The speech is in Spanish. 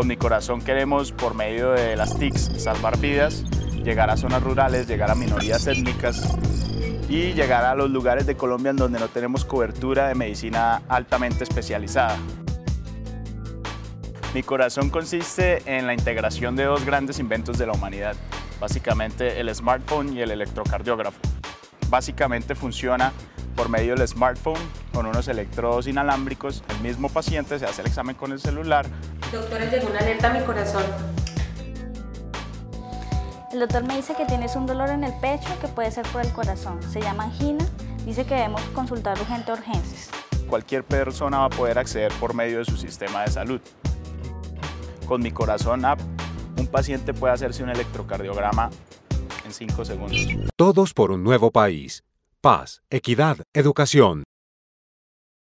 Con mi corazón queremos, por medio de las TICs, salvar vidas, llegar a zonas rurales, llegar a minorías étnicas y llegar a los lugares de Colombia en donde no tenemos cobertura de medicina altamente especializada. Mi corazón consiste en la integración de dos grandes inventos de la humanidad, básicamente el smartphone y el electrocardiógrafo. Básicamente funciona por medio del smartphone con unos electrodos inalámbricos. El mismo paciente se hace el examen con el celular. Doctora, llegó una alerta a mi corazón. El doctor me dice que tienes un dolor en el pecho que puede ser por el corazón. Se llama angina. Dice que debemos consultar urgente urgencias. Cualquier persona va a poder acceder por medio de su sistema de salud. Con mi corazón app, un paciente puede hacerse un electrocardiograma en 5 segundos. Todos por un nuevo país. Paz, equidad, educación.